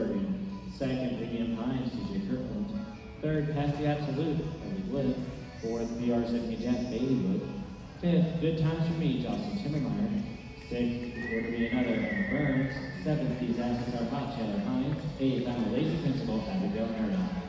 Bergen. Second, Vivian Hines, TJ Kirkland. Third, Pass the Absolute, Ellie Bliss. Fourth, PR70 Jack Baileywood. Fifth, Good Times for Me, Jocelyn Timmermeyer. Sixth, Where to Be Another, Emma Burns. Seventh, These Asses Are Hot, Taylor Hines. Eighth, I'm a Lazy Principal, Abigail Meredith.